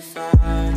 fire